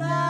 Bye.